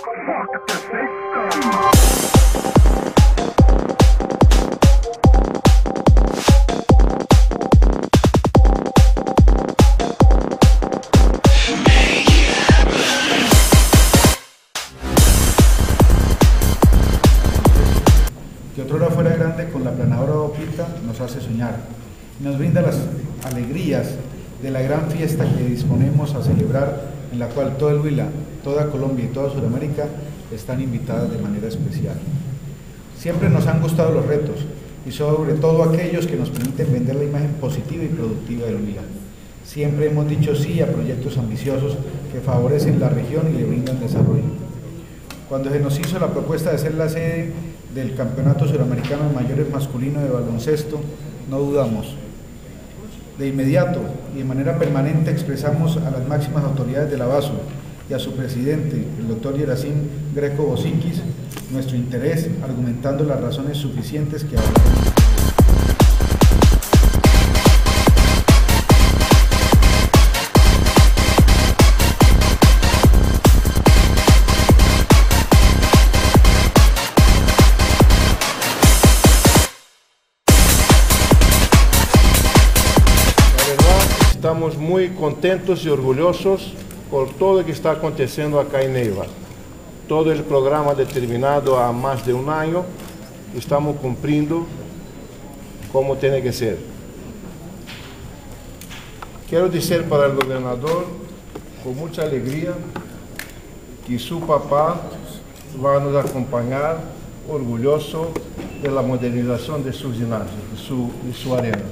Que otrora fuera grande con la planadora Opita nos hace soñar, nos brinda las alegrías de la gran fiesta que disponemos a celebrar en la cual todo el Huila, toda Colombia y toda Sudamérica están invitadas de manera especial. Siempre nos han gustado los retos y sobre todo aquellos que nos permiten vender la imagen positiva y productiva del Huila. Siempre hemos dicho sí a proyectos ambiciosos que favorecen la región y le brindan desarrollo. Cuando se nos hizo la propuesta de ser la sede del Campeonato Suramericano de Mayores Masculino de Baloncesto, no dudamos. De inmediato y de manera permanente expresamos a las máximas autoridades de la BASO y a su presidente, el doctor Yeracín Greco Bosiquis, nuestro interés, argumentando las razones suficientes que. Estamos muy contentos y orgullosos por todo lo que está aconteciendo acá en Neiva. Todo el programa determinado a más de un año, estamos cumpliendo como tiene que ser. Quiero decir para el gobernador, con mucha alegría, que su papá va a nos acompañar orgulloso de la modernización de su gimnasio, de su, de su arena.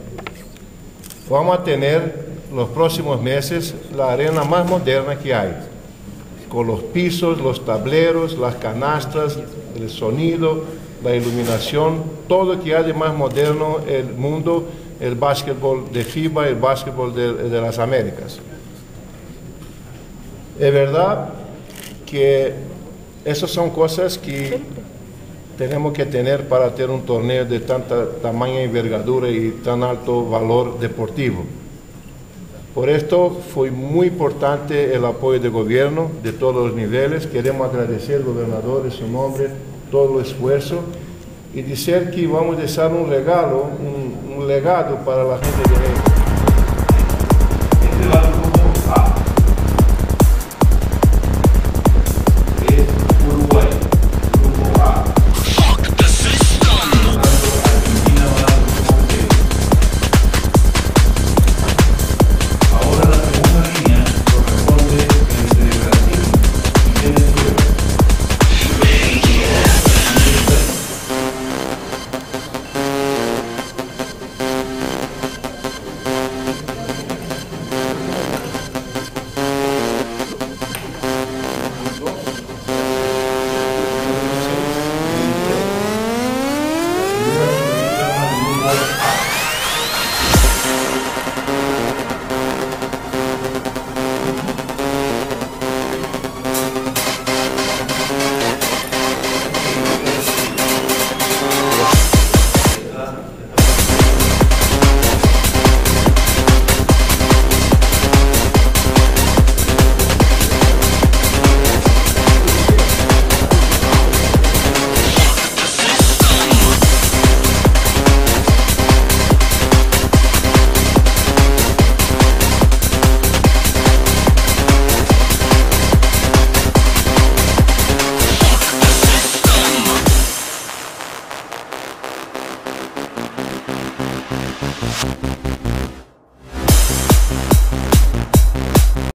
Vamos a tener los próximos meses la arena más moderna que hay, con los pisos, los tableros, las canastas, el sonido, la iluminación, todo lo que hay de más moderno el mundo, el básquetbol de FIBA, el básquetbol de, de las Américas. Es verdad que esas son cosas que tenemos que tener para tener un torneo de tanta tamaña envergadura y tan alto valor deportivo. Por esto fue muy importante el apoyo del gobierno de todos los niveles. Queremos agradecer al gobernador en su nombre todo el esfuerzo y decir que vamos a dejar un regalo, un, legado para la gente de México.